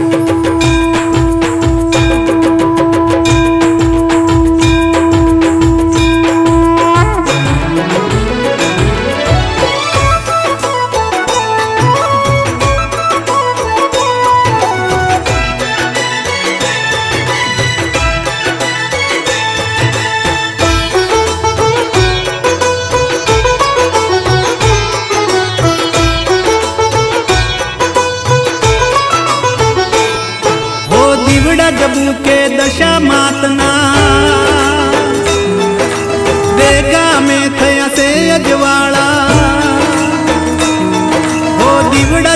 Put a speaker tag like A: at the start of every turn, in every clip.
A: हो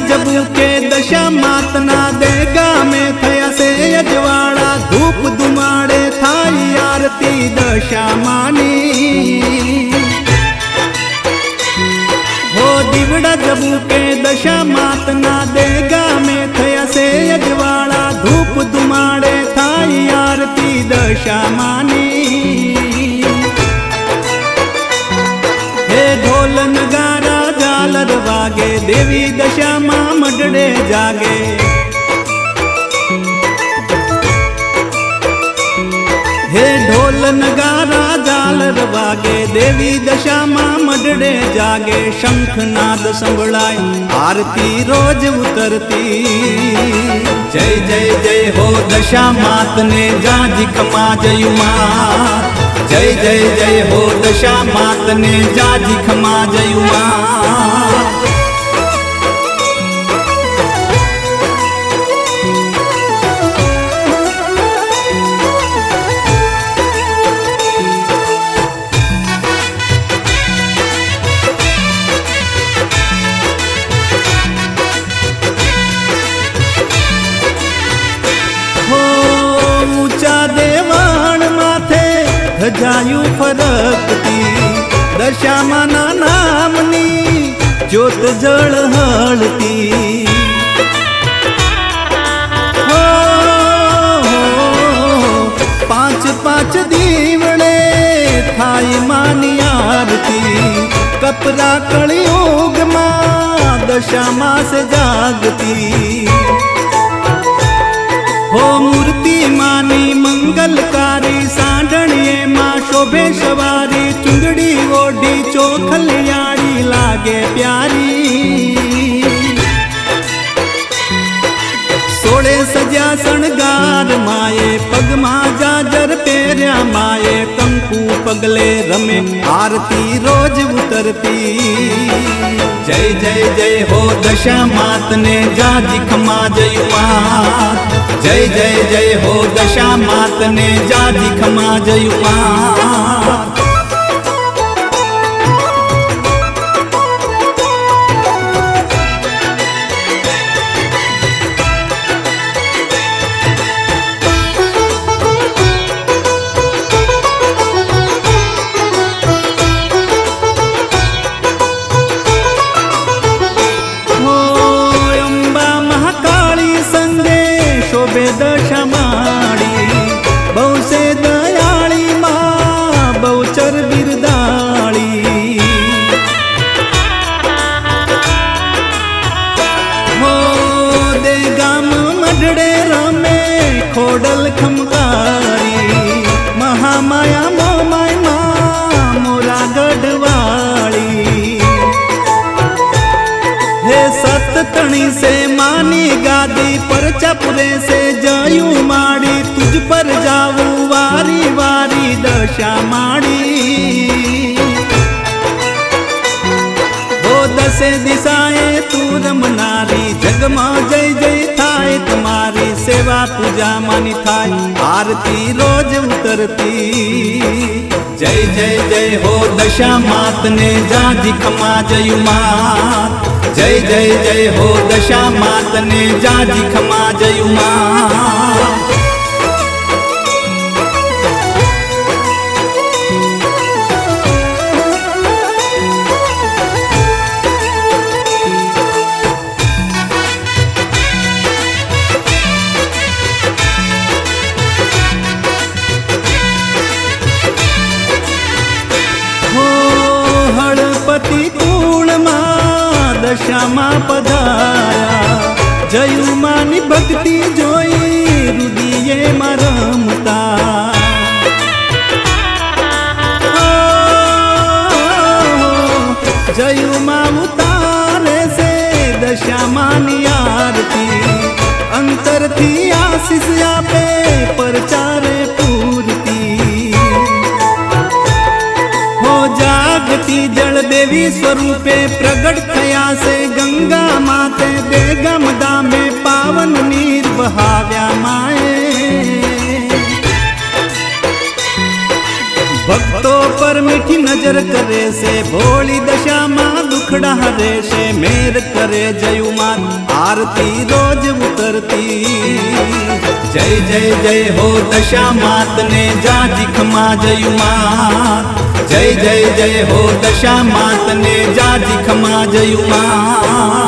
A: जबू के दशा मातना देगा में थया से अजवाड़ा, धूप दुमाड़े थाई आरती दशा मानी। हो दिवड़ा जबू के दशा मातना देगा में थया से अजवाड़ा, धूप दुमाड़े थाई आरती दशा मानी। देवी दशा माँ मडड़े जागे। हे ढोल नगारा झालर वागे देवी दशा माँ मडड़े जागे शंख नाद संभળાય आरती रोज उतरती। जय जय जय हो दशा मात ने जाजी खमा जयु मात जय जय जय ધજાયું ફરકતી દશામાના નામની જ્યોત જળ હળતી હો, હો, પાંચ પાંચ દીવડે થાય માની આરતી કપરા કળિયુગમાં દશા માસ જાગતી હો મૂર્તિ માની મંગલકારી સાંઢણીએ शोभे सवारी चुंगड़ी ओढ़ी, चोखल यारी लागे प्यारी। सोले सजा सणगार माए, पगमा जाजर पेरिया माए, कंकू पगले रमे, आरती रोज उतरती। जय जय जय हो दशा मात ने जाज खमा मा જય જય જય હો દશા માતને જાજી ખમા જય માત चपरे से जयू माड़ी तुझ पर जाऊँ वारी वारी दशा माड़ी हो दसे दिशाए तू रमनारी, जगमा जय जय थाय तुम्हारी सेवा पूजा मानी थाय आरती रोज उतरती। जय जय जय हो दशा मात ने, जाजी खमा जयु मात। जय जय जय हो दशा मात ने जाजी खमा હળપતિ કુળમાં દશામાં પધાર્યા જયુમાની ભક્તિ જોઈ રુદિયે રમતા જયુમાં ઉતારે છે દશામાની આરતી અંતરથી આશીષ આપે પરચારે देवी स्वरूपे प्रगट थया से गंगा माते बेगम दामे पावन नीर बहाव्या माए। भक्तों पर मीठी नज़र करे से, भोली दशा माँ दुखड़ा हरे से, मेर करे जयु माँ, आरती रोज उतरती। जय जय जय हो दशा मात ने, जा जिखमा जयु मात जय जय जय हो दशा मात ने जा खमा जयुमा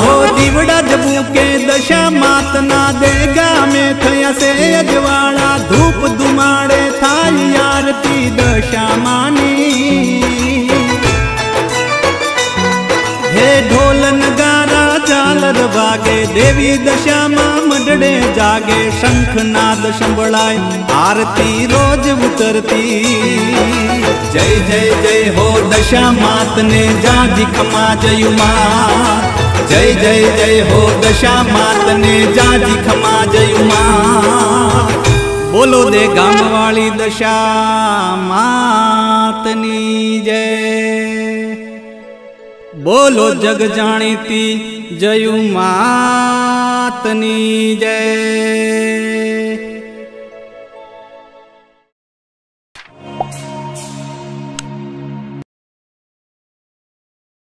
A: हो दीवड़ा जबू के दशा मात ना देगा में थया से अजवाड़ा। धूप दुमाड़े थाली आरती दशा मानी। हे ढोल नगारा, जालर बागे देवी दशा जागे शंखनाद संभळाय आरती रोज उतरती। जय जय जय हो दशा मात ने जाजी कमा जयुमा जय जय जय हो दशा मात ने जाजी खमा जयुमा बोलो दे गाँव वाली दशा मातनी जय। बोलो जग जानी ती जयू मा। मातनी जय।